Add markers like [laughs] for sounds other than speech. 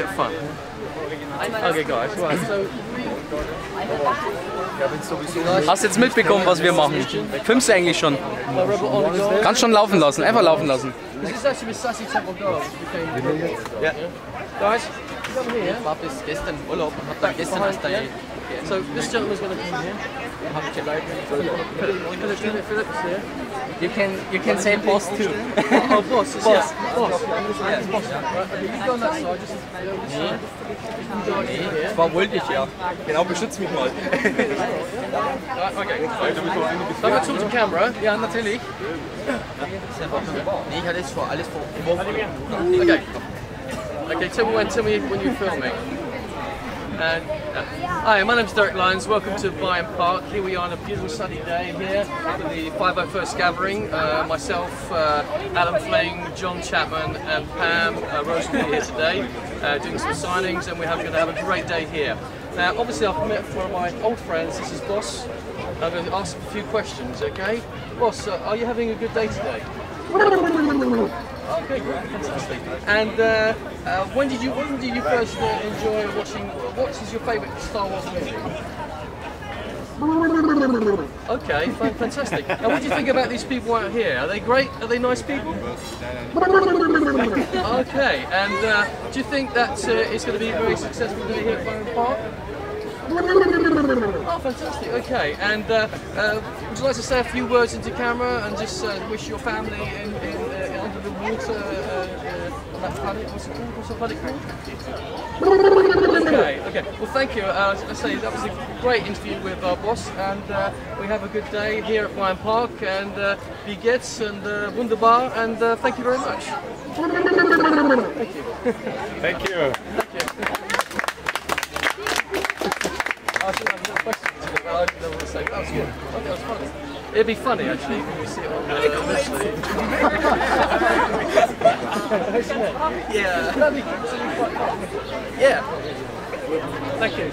bit of fun. Okay, guys. Well, so Hast jetzt mitbekommen, was wir machen? Filmst du eigentlich schon? Kannst schon laufen lassen, einfach laufen lassen. This is actually Miss Sassy Temple Girls. Ja. Guys, here. war bis gestern im Urlaub und hab dann gestern erst da So this gentleman's going to come here. Philip, Philip, Philip's here. You can you can say boss too. [laughs] [laughs] Oh, boss. Boss. Yeah. Boss. Yeah. boss. Right, okay, you go on that side. Just over this side. You go over here. Das war wohl ich, ja. Genau, beschütz mich mal. [laughs] Right, okay. Don't go talk to camera. Ja, natürlich. Nee, ich hatte es vor alles vor Okay. Okay, tell me when, tell me when you're filming. And, uh, hi, my name's Derek Lyons. Welcome to Bayern Park. Here we are on a beautiful sunny day here for the 501st gathering. Uh, myself, uh, Adam Fling, John Chapman, and Pam uh, Rosemary here today, uh, doing some signings, and we're going to have a great day here. Now, obviously, I've met one of my old friends. This is Boss. I'm going to ask a few questions, okay? Boss, uh, are you having a good day today? Okay, great, fantastic. And uh, uh, when did you when did you first uh, enjoy watching? What is your favourite Star Wars movie? Okay, fantastic. And what do you think about these people out here? Are they great? Are they nice people? Okay, and uh, do you think that uh, it's going to be very successful day here at Bayern Park? Oh, fantastic. Okay, and uh, uh, would you like to say a few words into camera and just uh, wish your family in, in, uh, uh, uh, on that planet? What's it called? What's planet called? Okay, okay. Well, thank you. Uh, as I say, that was a great interview with our boss, and uh, we have a good day here at Bayern Park, and uh, wie and uh, wunderbar, and uh, thank you very much. Thank you. Thank you. It'd be funny actually when you see it on the yeah. Yeah. Thank you.